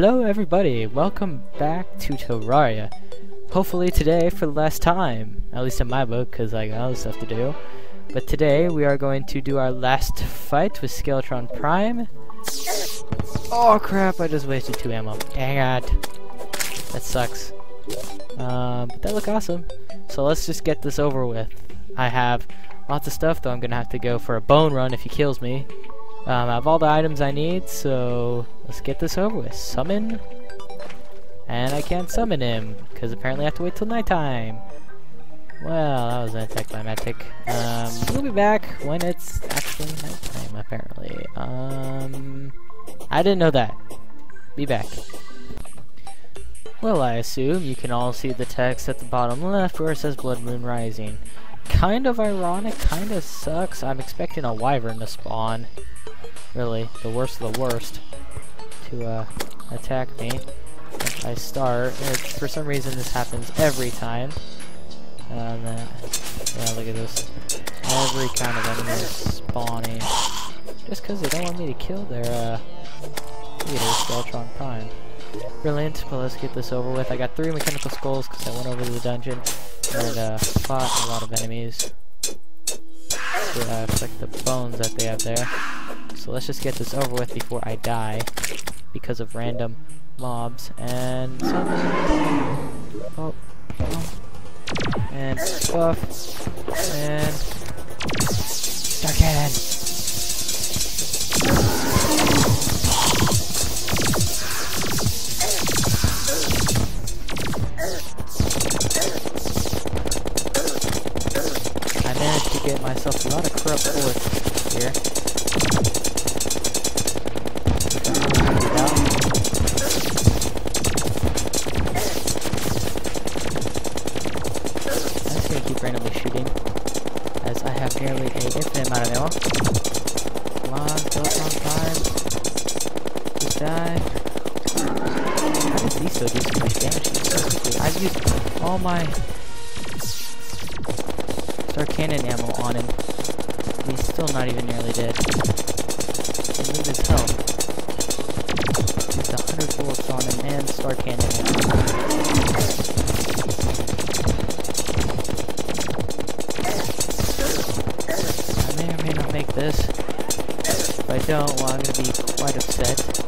Hello everybody, welcome back to Terraria. Hopefully today for the last time, at least in my book, because I got other stuff to do. But today we are going to do our last fight with Skeletron Prime. Oh crap, I just wasted two ammo. Dang it. That sucks. Um, but that look awesome. So let's just get this over with. I have lots of stuff, though I'm going to have to go for a bone run if he kills me. Um, I have all the items I need, so let's get this over with. Summon. And I can't summon him, because apparently I have to wait till nighttime. Well, that was anticlimactic. Um, we'll be back when it's actually nighttime, apparently. Um, I didn't know that. Be back. Well, I assume you can all see the text at the bottom left where it says Blood Moon Rising. Kind of ironic, kind of sucks. I'm expecting a wyvern to spawn. Really, the worst of the worst. To, uh, attack me. If I start. for some reason this happens every time. Um, uh, yeah, look at this. Every kind of enemy is spawning. Just because they don't want me to kill their, uh, leader, Skeletron Prime. Brilliant, but let's get this over with. I got three mechanical skulls because I went over to the dungeon and uh, fought a lot of enemies. To uh, the bones that they have there. So let's just get this over with before I die because of random mobs and. Oh, oh. And buff. And Dark Cannon. get myself a lot of corrupt bullets here. Infinite amount of ammo. Come on, time. Just die. How does these still do so much damage? I've used all my Dark Cannon ammo on him. He's still not even nearly dead. And look his health. Used hundred bullets on him and Star Cannon ammo. Don't, I'm gonna be quite upset.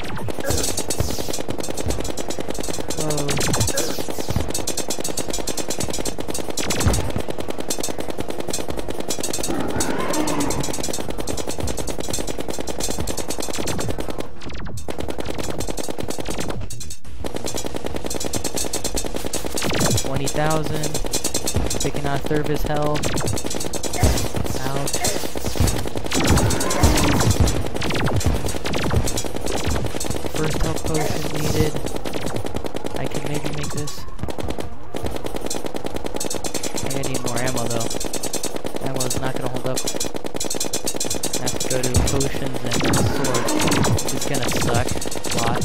20,000. Taking out a health. Out. First health potion needed. I can maybe make this. I, need more ammo though. Ammo is not gonna hold up. I have to go to potions and swords. It's gonna suck a lot.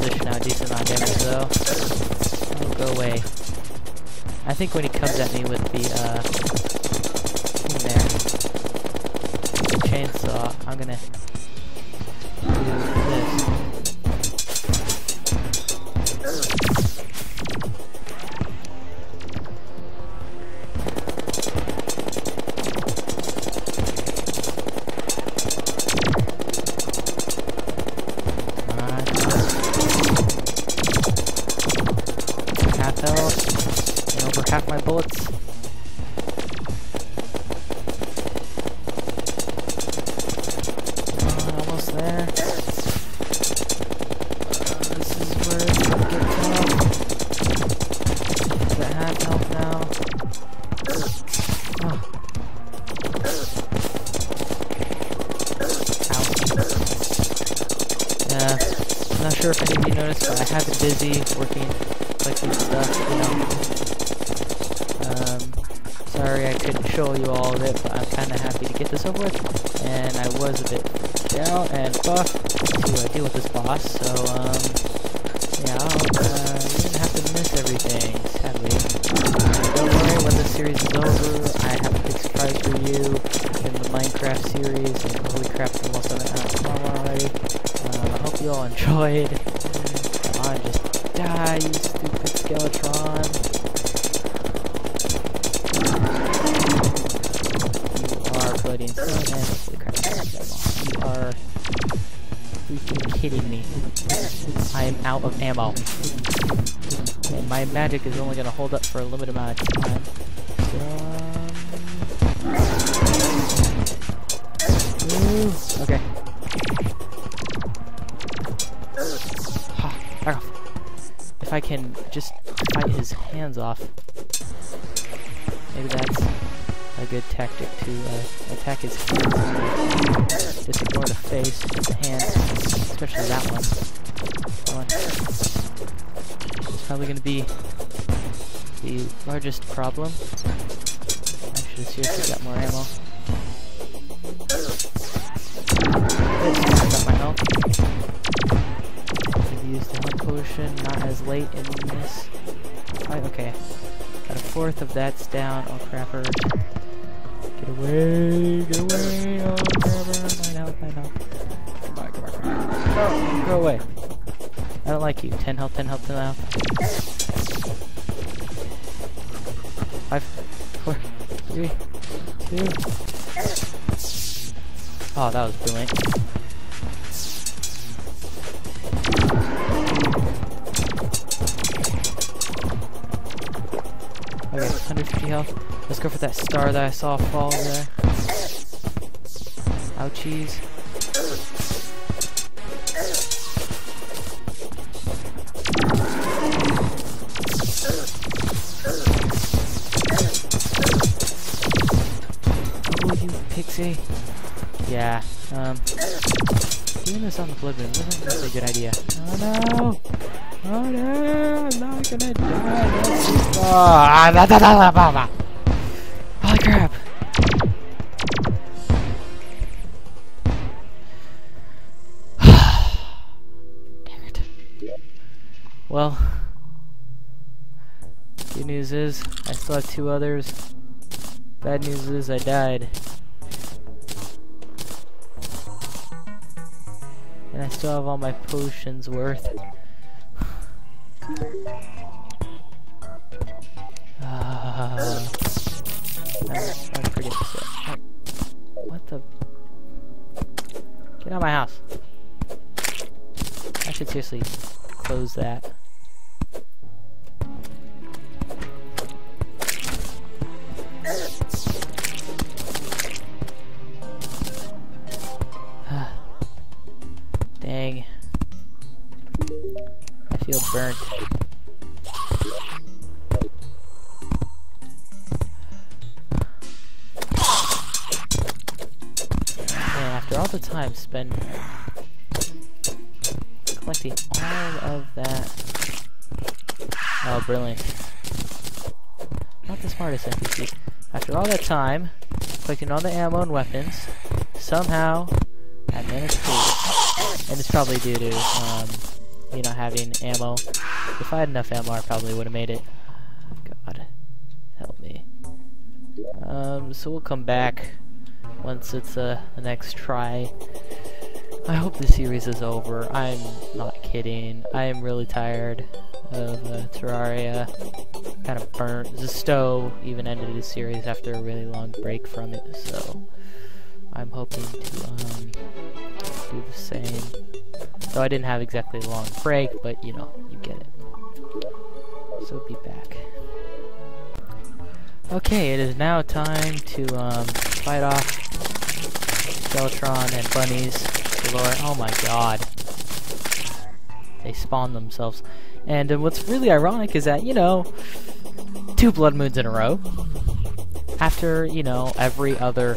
Dish out decent amount of damage though. Go away. I think when he comes at me with the uh there, the chainsaw, I'm gonna sure if any of you noticed, but I have been busy working collecting stuff, you know. Um, sorry I couldn't show you all of it, but I'm kind of happy to get this over with. And I was a bit down and buff to uh, deal with this boss, so, um, yeah, I'll, uh, we didn't have to miss everything, sadly. Don't worry, when this series is over, I have a big surprise for you in the Minecraft series, and holy crap, it's almost done it tomorrow already. I you all enjoyed. Come on, just die, you stupid Skeletron. You are floating so holy crap, you are freaking kidding me. I am out of ammo. And my magic is only gonna hold up for a limited amount of time. So... I can just fight his hands off. Maybe that's a good tactic to uh, attack his hands. Just ignore the face, the hands, especially that one. That one. It's probably going to be the largest problem. I should have seriously got more ammo. The potion, not as late in this. Oh, okay. Got a fourth of that's down. Oh, crappers. Get away, get away, oh, crapper. Mine health, mine health. Come on, come on, come on. Go, go away. I don't like you. 10 health, 10 health, 10 health. 5, 4, 3, 2. Oh, that was brilliant. 150 health. Let's go for that star that I saw fall there. Ouchies. Ah, da, da, da, da, da, da. Holy crap! Damn it. Well, good news is I still have two others. Bad news is I died. And I still have all my potions worth. Uh, I'm, I'm pretty upset. What the? Get out of my house. I should seriously close that. The spent collecting all of that. Oh, brilliant. Not the smartest NPC. After all that time, collecting all the ammo and weapons, somehow I managed to and it's probably due to, um, you know, having ammo. If I had enough ammo, I probably would have made it. God, help me. Um, so we'll come back once it's uh, the next try. I hope the series is over. I'm not kidding. I am really tired of uh, Terraria. Kind of burnt. Zesto even ended the series after a really long break from it, so I'm hoping to um, do the same. Though I didn't have exactly a long break, but you know, you get it. So be back. Okay, it is now time to um, fight off Skeletron and bunnies galore. Oh my god. They spawn themselves. And uh, what's really ironic is that, you know, two Blood Moons in a row. After, you know, every other,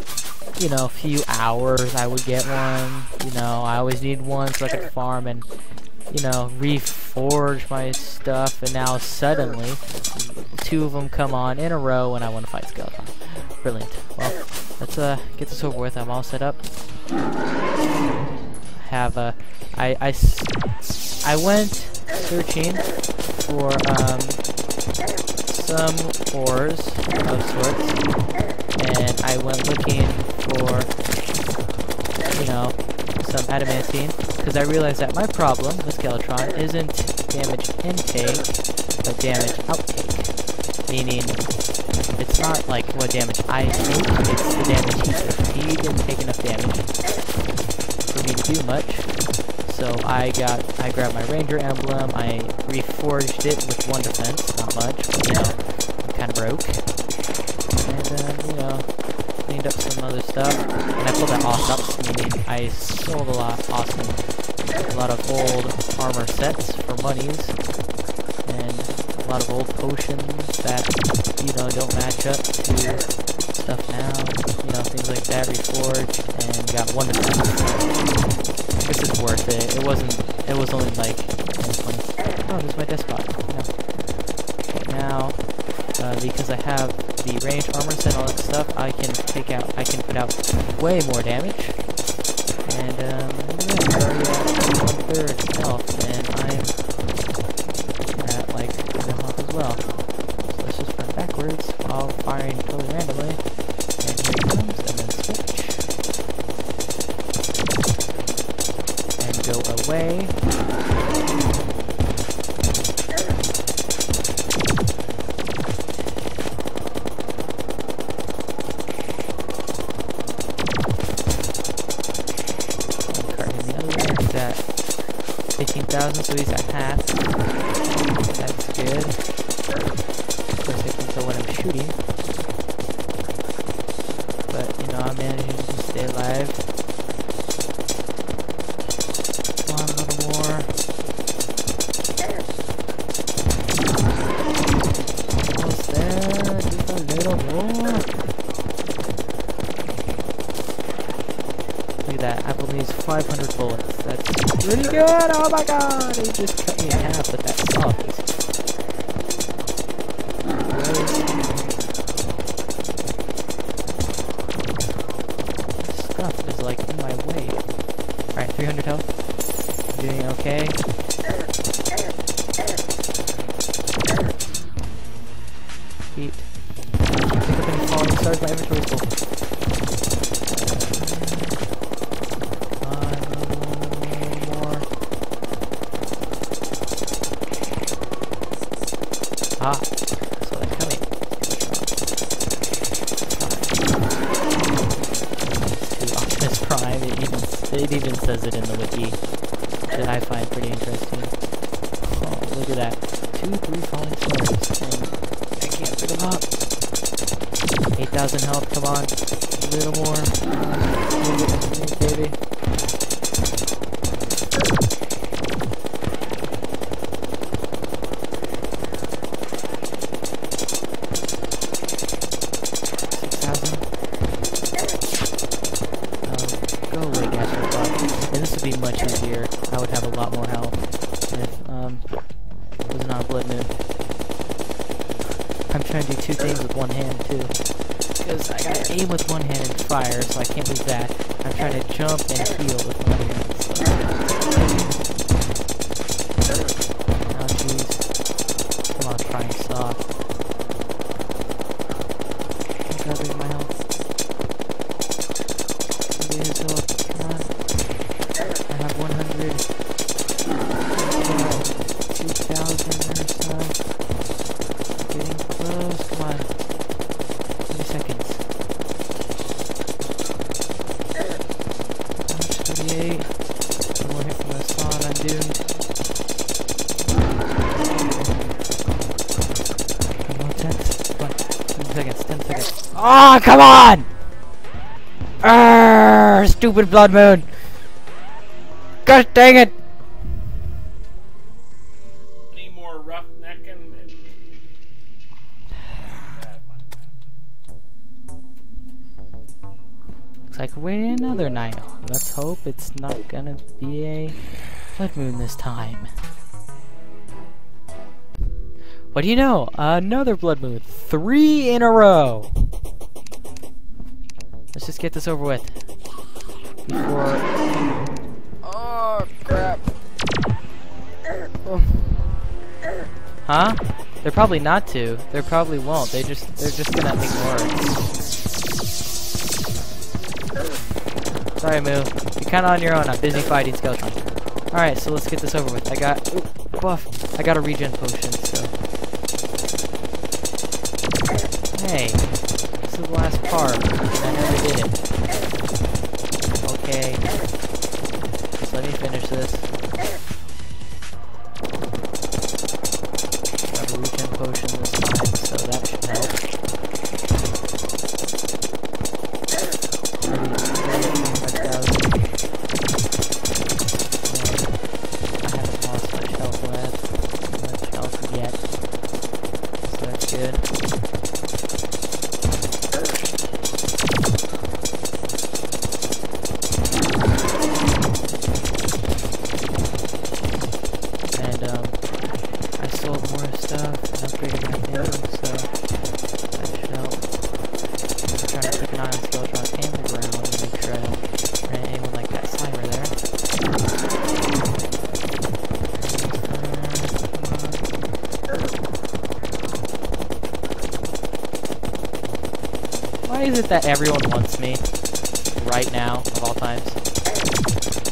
you know, few hours I would get one. You know, I always need one so I could farm and, you know, reforge my stuff. And now suddenly, two of them come on in a row and I want to fight Skeleton. Brilliant. Let's uh, get this over with. I'm all set up. Have a... I, I, I went searching for um, some ores of sorts, and I went looking for, you know, some adamantite, because I realized that my problem with Skeletron isn't damage intake, but damage outtake. Meaning, it's not like what damage I take, it's the damage he took. He didn't take enough damage for me to do much, so I got, I grabbed my ranger emblem, I reforged it with one defense, not much, but you know, kind of broke. And then, you know, cleaned up some other stuff, and I pulled that awesome up, meaning I sold a lot awesome, a lot of old armor sets for monies, a lot of old potions that, you know, don't match up to stuff now, you know, things like that, reforged, and got one defense this is worth it. It wasn't, it was only like 20. Oh, this is my death spot. Yeah. Now, uh, because I have the range armor set and all that stuff, I can take out, I can put out way more damage. And, um, away. He's at 15,000, so he's at half. That's pretty good! Oh my god! He just cut me in half with that. Stuff is like in my way. Alright, 300 health. Doing okay. It even, says it in the wiki, that I find pretty interesting. Oh, look at that. Two, three falling stars, I can't pick them up. 8,000 health, come on. A little more. Baby. Trying to do two things with one hand too. Because I gotta aim with one hand and fire, so I can't do that. I'm trying to jump and heal with one hand. So. Ah, come on! Arrgh, stupid blood moon! Gosh dang it! Any more roughnecking? Looks like we're waiting another night. Let's hope it's not gonna be a blood moon this time. What do you know? Another blood moon. Three in a row. Let's just get this over with. Before... Oh, crap. Huh? They're probably not to. They probably won't. They just they're just gonna ignore it. Sorry, Moo. You're kinda on your own. I'm busy fighting skeletons. Alright, so let's get this over with. I got ooh, buff. I got a regen potion, Hey, this is the last part, I never did it. Okay. Just let me finish this. Why is it that everyone wants me right now, of all times?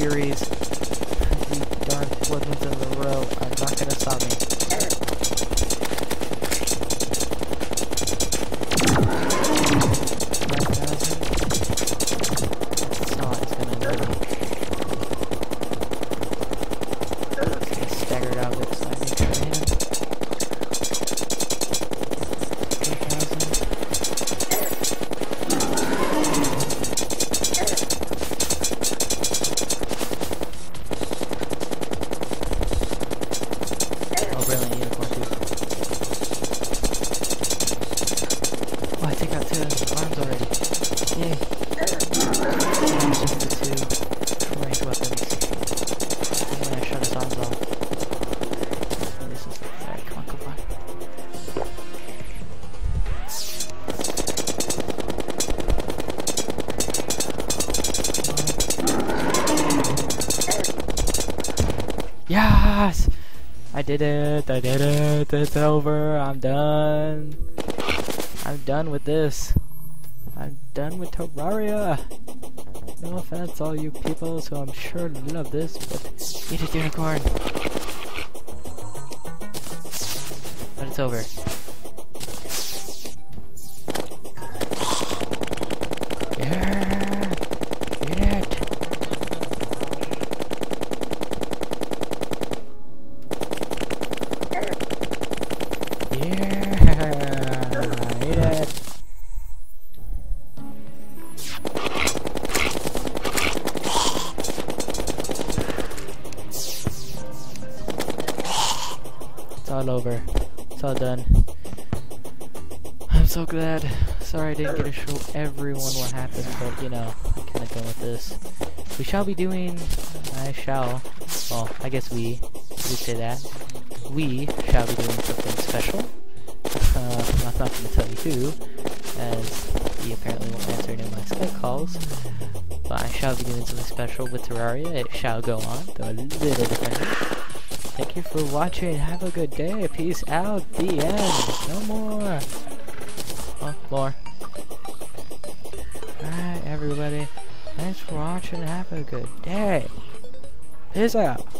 Series. Did it! I did it! It's over! I'm done! I'm done with this! I'm done with Terraria! No offense, all you people who I'm sure love this, but eat a unicorn! But it's over. I'm so glad. Sorry I didn't get to show everyone what happened, but you know, I'm kinda done with this. We shall be doing... I shall. Well, I guess we. We say that. We shall be doing something special. Uh, I'm not gonna tell you who, as he apparently won't answer any of my Skype calls. But I shall be doing something special with Terraria. It shall go on, though a little different. Thank you for watching. Have a good day. Peace out. The end. No more. Oh, more. Alright, everybody. Thanks for watching. Have a good day. Peace out.